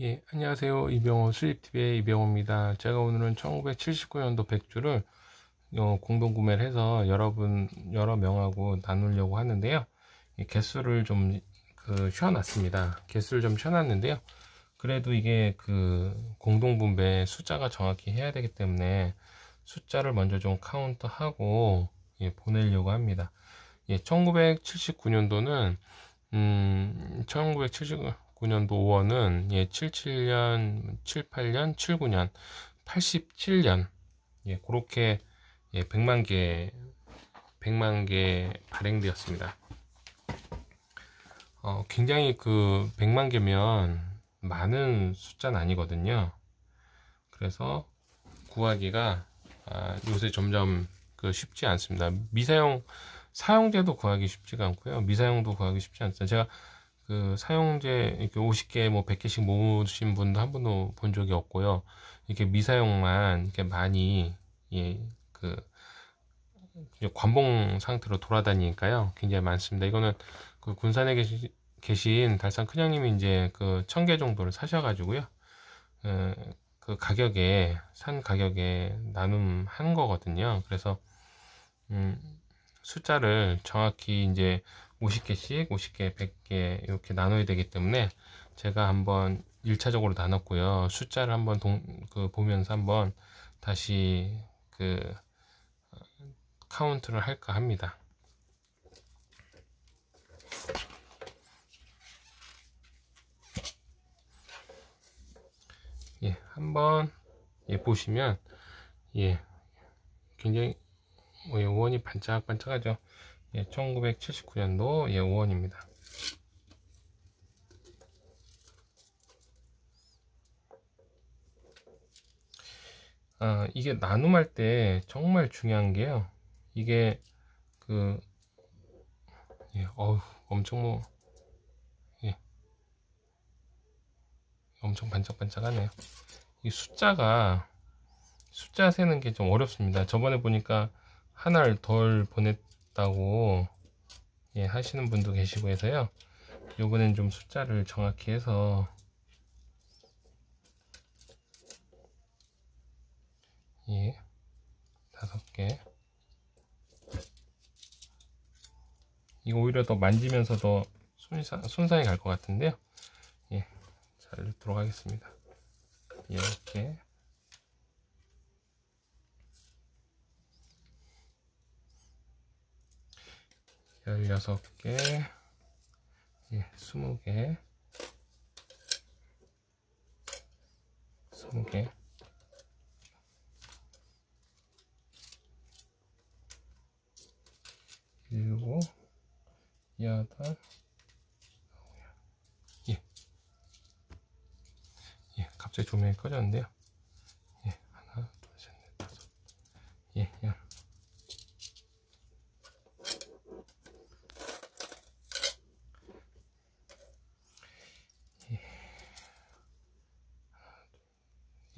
예, 안녕하세요. 이병호 수입TV의 이병호입니다. 제가 오늘은 1979년도 백주를 어, 공동 구매를 해서 여러분, 여러 명하고 나누려고 하는데요. 개수를 좀, 그, 쉬어놨습니다. 개수를 좀 쉬어놨는데요. 그래도 이게 그, 공동 분배 숫자가 정확히 해야 되기 때문에 숫자를 먼저 좀 카운트하고, 예, 보내려고 합니다. 예, 1979년도는, 음, 1979, 9년도 5원은 예, 77년, 78년, 79년, 87년 예, 그렇게 예, 100만 개 100만 개 발행되었습니다. 어, 굉장히 그 100만 개면 많은 숫자는 아니거든요. 그래서 구하기가 아, 요새 점점 그 쉽지 않습니다. 미사용 사용제도 구하기 쉽지가 않고요. 미사용도 구하기 쉽지 않습니다. 제가 그 사용제 이렇게 50개 뭐 100개씩 모으신 분도 한 번도 본 적이 없고요. 이렇게 미사용만 이렇게 많이 예, 그 관봉 상태로 돌아다니니까요. 굉장히 많습니다. 이거는 그 군산에 계시, 계신 달산 큰형님이 이제 그 천 개 정도를 사셔가지고요. 에, 그 가격에 산 가격에 나눔한 거거든요. 그래서 음, 숫자를 정확히 이제 50개씩 50개 100개 이렇게 나눠야 되기 때문에 제가 한번 1차적으로 나눴고요. 숫자를 한번 동, 그 보면서 한번 다시 그 카운트를 할까 합니다. 예 한번 예 보시면 예 굉장히 뭐 원이 반짝반짝하죠 예, 1979년도 예, 5원입니다. 아, 이게 나눔할 때 정말 중요한 게요. 이게 그 예, 어우, 엄청 뭐 예. 엄청 반짝반짝하네요. 이 숫자가 숫자 세는 게 좀 어렵습니다. 저번에 보니까 하나를 덜 보냈 같다고 예, 하시는 분도 계시고 해서요. 요번엔 좀 숫자를 정확히 해서 예, 다섯 개. 이거 오히려 더 만지면서 더 손상이 갈 것 같은데요. 예, 잘 넣도록 하겠습니다. 이렇게. 16개, 예, 20개, 20개, 일곱, 여덟, 예, 예, 갑자기 조명이 꺼졌는데요. 예, 하나, 둘, 셋, 넷, 다섯, 예, 열.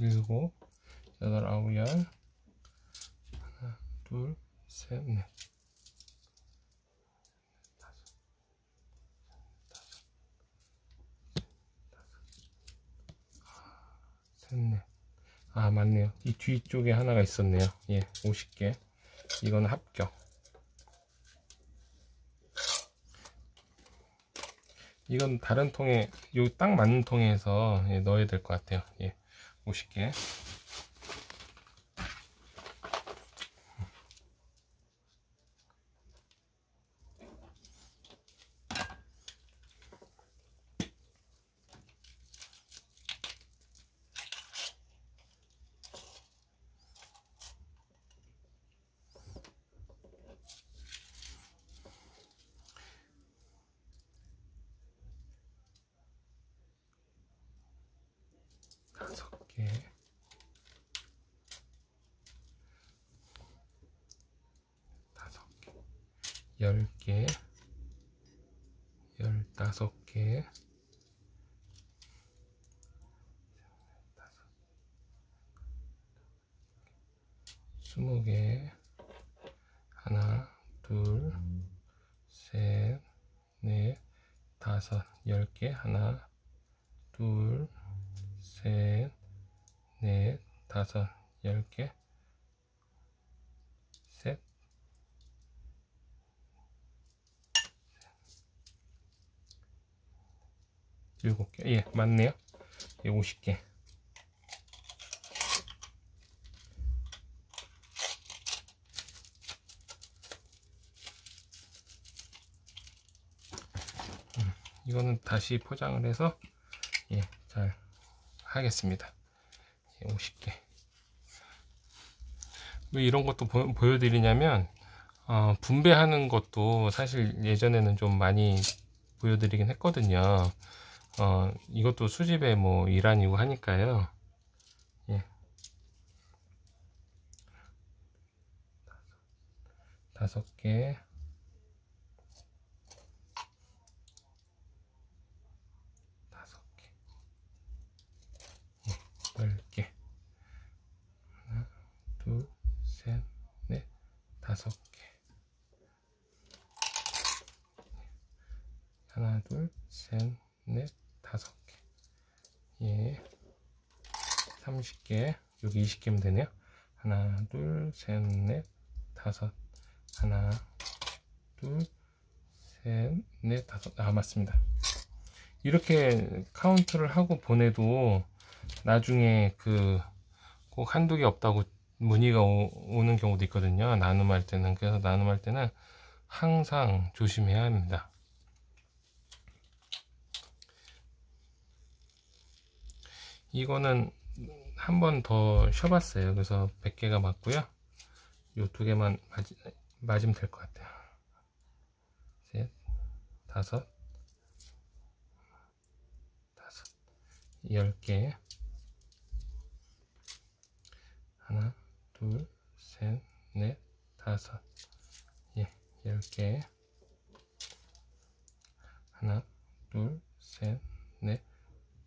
일곱, 여덟, 아홉, 열. 하나, 둘, 셋, 넷. 셋넷. 아 맞네요. 이 뒤쪽에 하나가 있었네요. 예 50개. 이거는 합격. 이건 다른 통에 요 딱 맞는 통에서 예, 넣어야 될 것 같아요. 예. 50개 다섯 개, 열 개, 열다섯 개, 스무 개, 하나, 둘, 셋, 넷, 다섯, 열 개, 하나, 둘, 셋, 넷, 다섯, 열 개, 셋, 일곱 개. 예, 맞네요. 예, 50개. 음, 이거는 다시 포장을 해서 예, 잘 하겠습니다. 예, 50개. 왜 이런 것도 보, 여드리냐면 어, 분배하는 것도 사실 예전에는 좀 많이 보여드리긴 했거든요. 어, 이것도 수집의 뭐 일환이고 하니까요. 예. 다섯 개. 다섯 개. 예, 열 개. 하나, 둘, 셋, 넷, 다섯 개. 하나, 둘, 셋, 넷, 다섯 개. 예. 30개. 여기 20개면 되네요. 하나, 둘, 셋, 넷, 다섯. 하나, 둘, 셋, 넷, 다섯. 아, 맞습니다. 이렇게 카운트를 하고 보내도 나중에 그 꼭 한두 개 없다고 문의가 오, 는 경우도 있거든요. 나눔할 때는. 그래서 나눔할 때는 항상 조심해야 합니다. 이거는 한 번 더 쉬어봤어요. 그래서 100개가 맞고요. 요 두 개만 맞, 맞으면 될 것 같아요. 셋, 다섯, 다섯, 열 개. 하나, 둘, 셋, 넷, 다섯. 예, 열 개. 하나, 둘, 셋, 넷,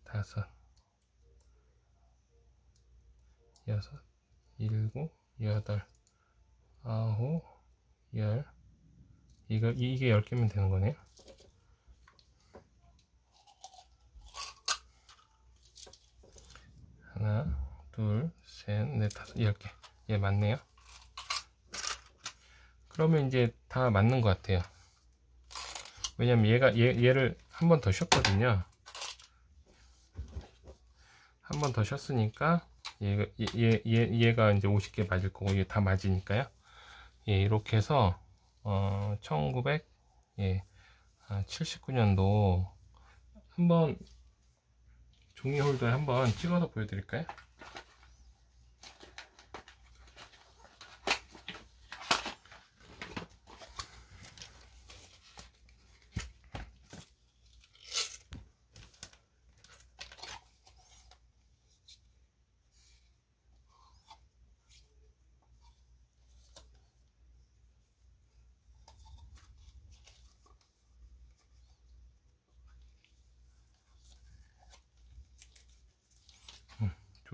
다섯. 여섯, 일곱, 여덟, 아홉, 열. 이거 이게 열 개면 되는 거네요. 하나, 둘, 셋, 넷, 다섯, 열 개. 예, 맞네요. 그러면 이제 다 맞는 것 같아요. 왜냐면 얘가 얘, 얘를 한 번 더 쉬었거든요. 한 번 더 쉬었으니까 얘가, 얘, 얘, 얘가 이제 50개 맞을 거고, 이게 다 맞으니까요. 예, 이렇게 해서, 어, 1900, 예, 79년도 한번 종이 홀더에 한번 찍어서 보여드릴까요?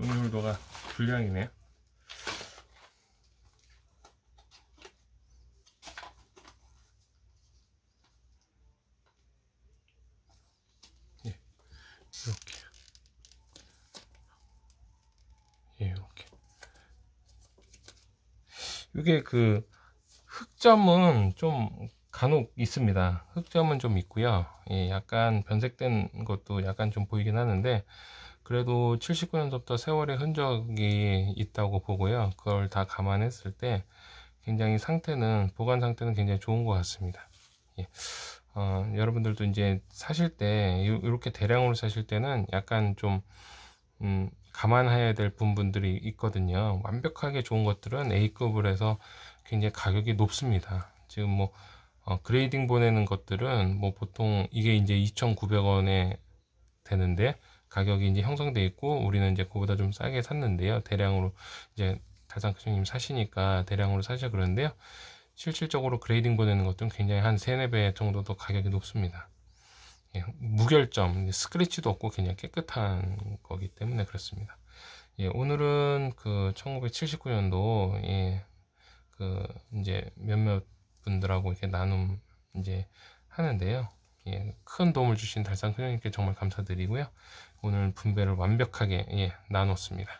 종이홀더가 불량이네요. 예, 이렇게. 예. 이게 그 흑점은 좀 간혹 있습니다. 흑점은 좀 있고요. 예, 약간 변색된 것도 약간 좀 보이긴 하는데 그래도 79년도부터 세월의 흔적이 있다고 보고요. 그걸 다 감안했을 때 굉장히 상태는 보관 상태는 굉장히 좋은 것 같습니다. 예. 어, 여러분들도 이제 사실 때 이렇게 대량으로 사실 때는 약간 좀 음, 감안해야 될 부분들이 있거든요. 완벽하게 좋은 것들은 A급을 해서 굉장히 가격이 높습니다. 지금 뭐 어, grading 보내는 것들은 뭐 보통 이게 이제 2,900원에 되는데 가격이 이제 형성돼 있고 우리는 이제 그보다 좀 싸게 샀는데요. 대량으로 이제 달상큰형님 사시니까 대량으로 사셔 그러는데요. 실질적으로 grading 보내는 것들은 굉장히 한 3, 4배 정도 더 가격이 높습니다. 예, 무결점, 스크래치도 없고 그냥 깨끗한 거기 때문에 그렇습니다. 예, 오늘은 그 1979년도 예, 그 이제 몇몇 분들하고 이렇게 나눔 이제 하는데요. 예, 큰 도움을 주신 달상 큰형님께 정말 감사드리고요. 오늘 분배를 완벽하게 예, 나눴습니다.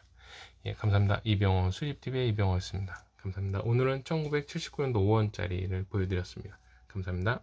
예, 감사합니다. 이병헌 수집TV의 이병헌이었습니다. 감사합니다. 오늘은 1979년도 5원짜리를 보여드렸습니다. 감사합니다.